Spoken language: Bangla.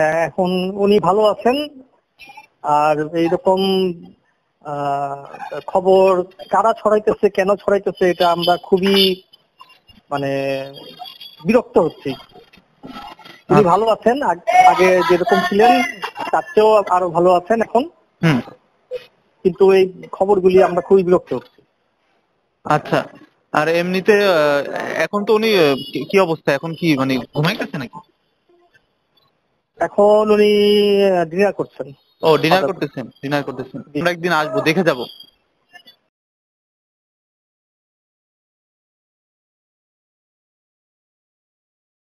হ্যাঁ এখন উনি ভালো আছেন। আর এইরকম খবর কারা ছড়াইতেছে কেন ছড়াইতেছে এটা আমরা খুবই মানে বিরক্ত হচ্ছি। উনি ভালো আছেন আগে যেরকম ছিলেন তার চেয়েও আরও ভালো আছেন এখন। হুম। কিন্তু এই খবরগুলি আমরা খুবই বিরক্ত হচ্ছি। আচ্ছা আর এমনিতে এখন তো উনি কি- কি অবস্থা? এখন কি মানে ঘুমাইতেছে নাকি? এখন উনি ডিনার করছেন। ও ডিনার। করতেছেন ডিনার করতেছেন। আমরা একদিন আসব দেখে যাব।